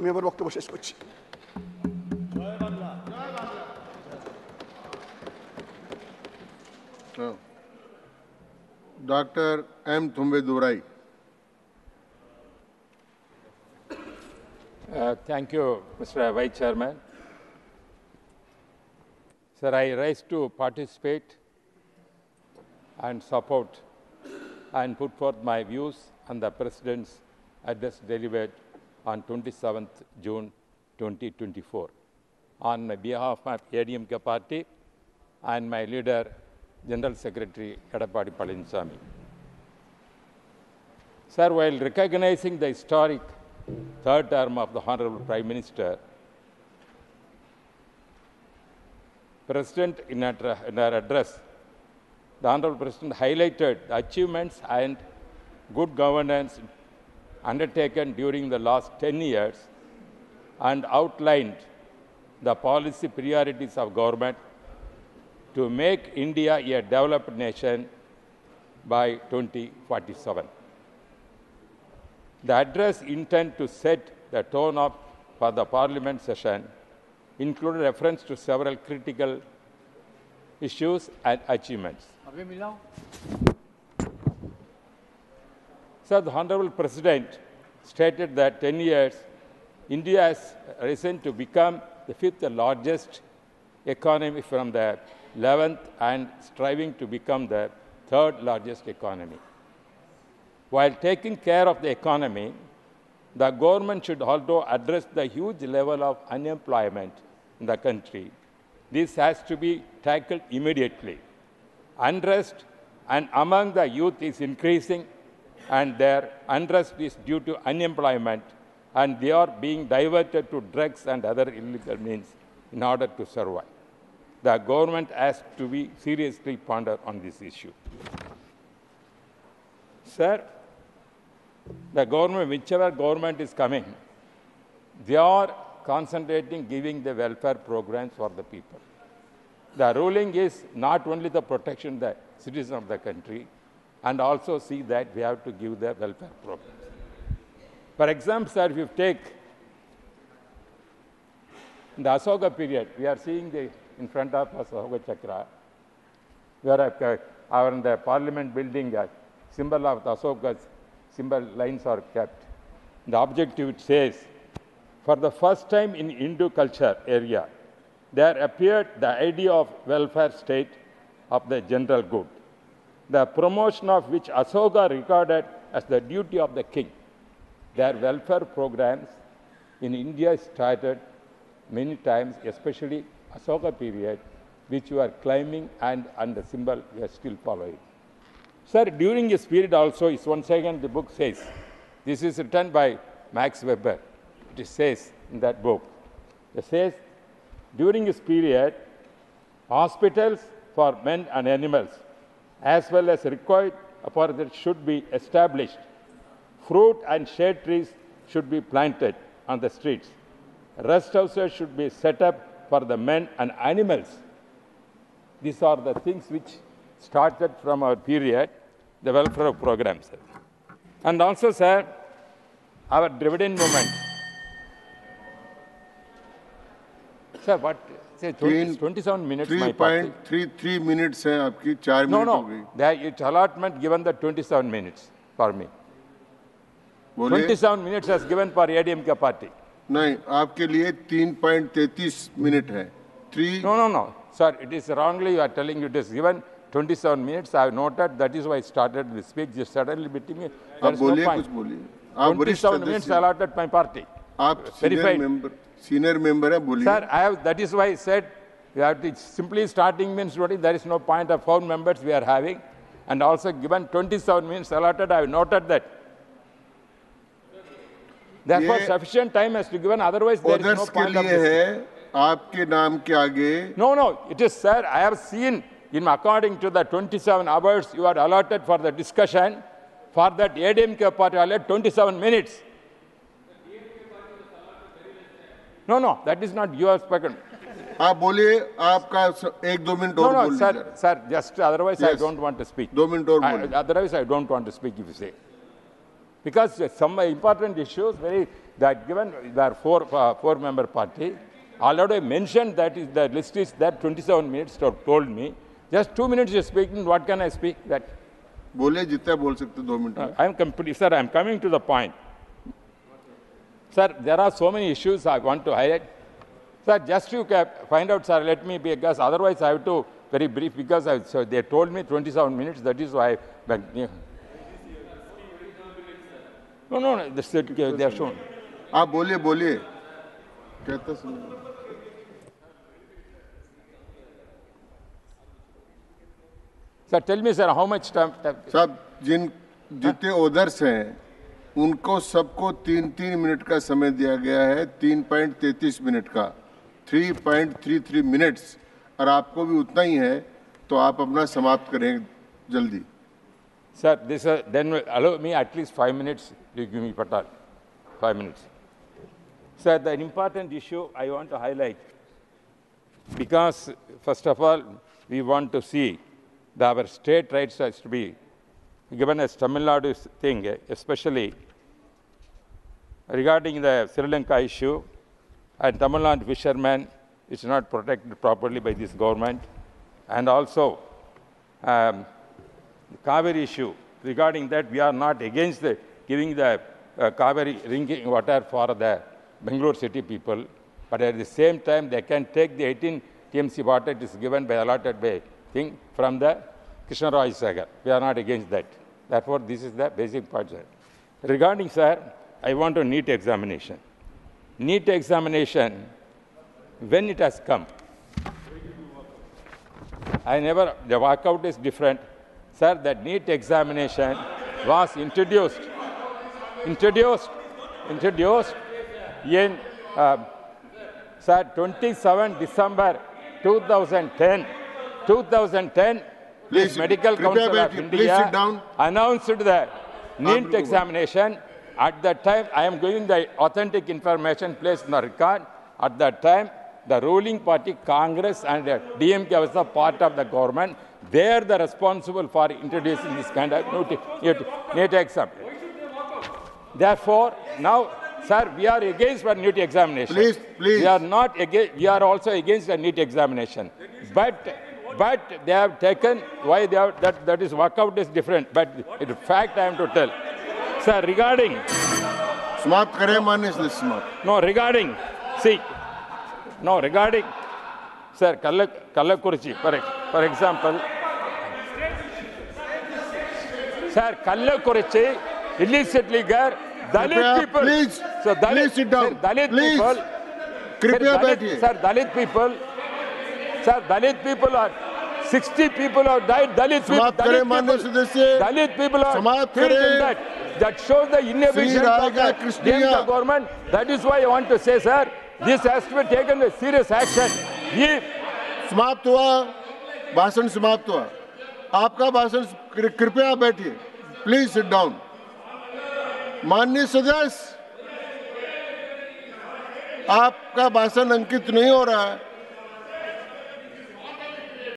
আমি আমার বক্তব্য শেষ করছি doctor M Thumbay Durai Uh, Thank you, Mr. Vice Chairman. Sir, I rise to participate and support and put forth my views on the President's address delivered on 27th June 2024 on behalf of my ADMK party and my leader, General Secretary Kadapadi Palaniswami. Sir, while recognizing the historic third term of the Honorable Prime Minister, President in her address, the Honorable President highlighted the achievements and good governance undertaken during the last 10 years and outlined the policy priorities of government to make India a developed nation by 2047. The address intended to set the tone of, for the parliament session included reference to several critical issues and achievements. Sir, the Honorable President stated that 10 years, India has risen to become the fifth largest economy from the 11th and striving to become the third largest economy. While taking care of the economy, the government should also address the huge level of unemployment in the country. This has to be tackled immediately. Unrest and among the youth is increasing, and their unrest is due to unemployment, and they are being diverted to drugs and other illegal means in order to survive. The government has to be seriously ponder on this issue. Sir, the government, whichever government is coming, they are concentrating giving the welfare programs for the people. The ruling is not only the protection of the citizens of the country, and also see that we have to give the welfare programs. For example, sir, if you take the Asoka period, we are seeing the in front of us Asoka Chakra, where uh, our in the parliament building, a symbol of the Asoka's symbol lines are kept. The objective says, for the first time in Hindu culture area, there appeared the idea of welfare state of the general good, the promotion of which Asoka regarded as the duty of the king. Their welfare programs in India started many times, especially Asoka period, which we are climbing and, the symbol we are still following. Sir, during this period also, is once again the book says, this is written by Max Weber. It says in that book, it says, during this period, hospitals for men and animals, as well as required apparatus should be established. Fruit and shade trees should be planted on the streets. Rest houses should be set up for the men and animals. These are the things which started from our period, the welfare programs. And also, sir, our Dravidian movement. Sir, what? Say 20, तीन- 27 minutes, three my point party. Three three minutes हैं आपकी चार No, minute हो no, गई there, it's allotment given the 27 minutes for me. बोलिए 27 minutes has given for ADMK party. नहीं आपके लिए तीन पॉइंट तैतीस मिनट है three No, no, no. Sir, it is wrongly you are telling it is given 27 minutes. I have noted that is why I started the speech. Just suddenly between me. There आप is no बोलिए point. कुछ बोलिए आप वरिष्ठ 27 minutes सदस्य allotted my party. आप senior verified. Member senior member hai boliye sir i have that is why i said you have to simply starting means what there is no point of four members we are having and also given 27 minutes allotted i have noted that therefore ye, sufficient time has to be given otherwise there is no point of discussion आपके नाम के आगे no no it is sir I have seen in according to the 27 hours you are allotted for the discussion for that ADMK party allot 27 minutes No, no, that is not you have spoken. आप बोलिए आपका स- एक दो minute No, और no, बोल sir, लीजिए sir, just otherwise I Yes. don't want to speak. दो मिनट और I- बोलिए Otherwise I don't want to speak if you say. Because uh, some important issues, very that given there are four, uh, four member party, already mentioned that is the list is that 27 minutes to- told me. Just two minutes you're speaking, what can I speak? That बोले जितना बोल सकते दो minute में I am complete, sir, I am coming to the point. Sir, there are so many issues I want to highlight. Sir, just to ca- find out, sir, let me be, because otherwise I have to very brief because I, so they told me 27 minutes. That is why. But, yeah. No, no, no. This, they are shown. आप बोलिए बोलिए कहता सुन Sir, tell me, sir, how much time? साहब जिन जितने others हैं उनको सबको तीन तीन मिनट का समय दिया गया है, तीन पॉइंट तैतीस मिनट का। Three point three three minutes, और आपको भी उतना ही है तो आप अपना समाप्त करें जल्दी। Sir this then allow me at least five minutes you give me पटाल five minutes sir the important issue I want to highlight because first of all we want to see the state rights to be given as Tamil Nadu thing, especially regarding the Sri Lanka issue, and Tamil Nadu fishermen is not protected properly by this government, and also um, Kaveri issue. Regarding that, we are not against the giving the uh, Kaveri drinking water for the Bangalore city people, but at the same time, they can take the 18 TMC water it is given by allotted by thing from the Krishna Raja Sagar. We are not against that. Therefore, this is the basic part, sir. Regarding, sir, I want a NEET examination. NEET examination, when it has come, I never, the walkout is different. Sir, that NEET examination was introduced, introduced, introduced in, uh, sir, 27 December 2010. 2010, Please, Medical Council of India down. announced the NEET examination. At that time, I am giving the authentic information placed in the record. At that time, the ruling party, Congress and DMK was a part of the government. They are the responsible for introducing this kind of NEET, exam. Therefore, now, sir, we are against for NEET examination. Please, please. We are not against, we are also against the NEET examination. But, but they have taken, why they have, that, that is workout is different. But in fact, I am to tell. Sir, regarding. Smart Kareman is this smart. No, regarding. See. No, regarding. Sir, Kallakurichi, for, for example. Sir, Kallakurichi illicitly girl, Dalit people. Please, sir, Dalit, please sit down. Sir, Dalit please. people. Kripya sir, Dalit, sir, Dalit people sir Dalit people are 60 people are died Dalit people Dalit people are समाप्त that that shows the inability of the government that is why I want to say sir this has to be taken a serious action ये समाप्त हुआ। भाषण समाप्त हुआ। आपका भाषण कृपया बैठिए। प्लीज़ सिट डाउन माननीय सदस्य आपका भाषण अंकित नहीं हो रहा है।